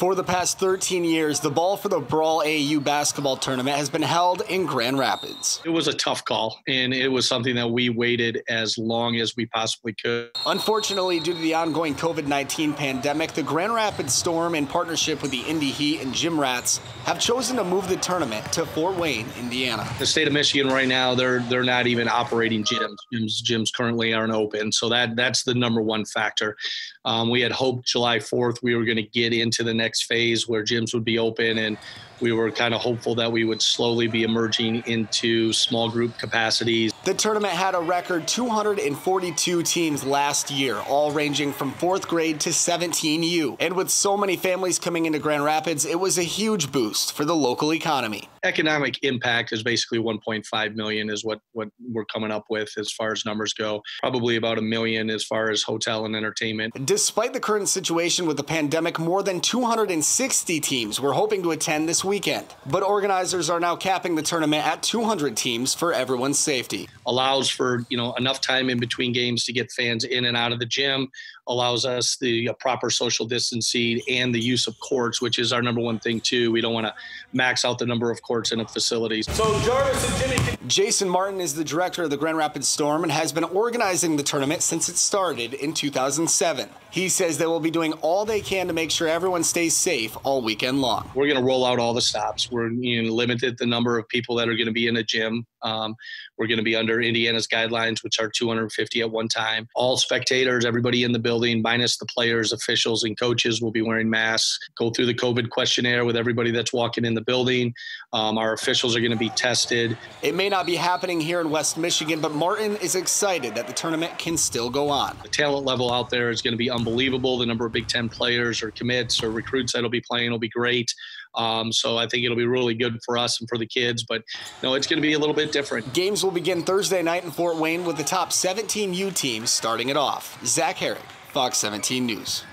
For the past 13 years, the Ball for the Brawl AAU basketball tournament has been held in Grand Rapids. It was a tough call, and it was something that we waited as long as we possibly could. Unfortunately, due to the ongoing COVID 19 pandemic, the Grand Rapids Storm, in partnership with the Indy Heat and Gym Rats, have chosen to move the tournament to Fort Wayne, Indiana. The state of Michigan right now, they're they're not even operating gyms. Gyms, gyms currently aren't open, so that that's the number one factor. Um, we had hoped July 4th we were going to get into the next next phase where gyms would be open and we were kind of hopeful that we would slowly be emerging into small group capacities. The tournament had a record 242 teams last year, all ranging from fourth grade to 17U. And with so many families coming into Grand Rapids, it was a huge boost for the local economy. Economic impact is basically 1.5 million is what, what we're coming up with as far as numbers go. Probably about a million as far as hotel and entertainment. Despite the current situation with the pandemic, more than 260 teams were hoping to attend this weekend. But organizers are now capping the tournament at 200 teams for everyone's safety. Allows for, you know, enough time in between games to get fans in and out of the gym, allows us the uh, proper social distancing and the use of courts, which is our number one thing too. We don't want to max out the number of courts in a facility. So Jarvis and Jimmy Jason Martin is the director of the Grand Rapids Storm and has been organizing the tournament since it started in 2007. He says they will be doing all they can to make sure everyone stays safe all weekend long. We're going to roll out all the stops. We're you know, limited the number of people that are going to be in a gym. Um, we're going to be under Indiana's guidelines, which are 250 at one time. All spectators, everybody in the building, minus the players, officials, and coaches, will be wearing masks. Go through the COVID questionnaire with everybody that's walking in the building. Um, our officials are going to be tested. It may not be happening here in West Michigan, but Martin is excited that the tournament can still go on. The talent level out there is going to be unbelievable. The number of Big Ten players or commits or recruits that'll be playing will be great. Um, so I think it'll be really good for us and for the kids. But no, it's going to be a little bit different. Games will begin Thursday night in Fort Wayne with the top 17 U teams starting it off. Zach Herrick, Fox 17 News.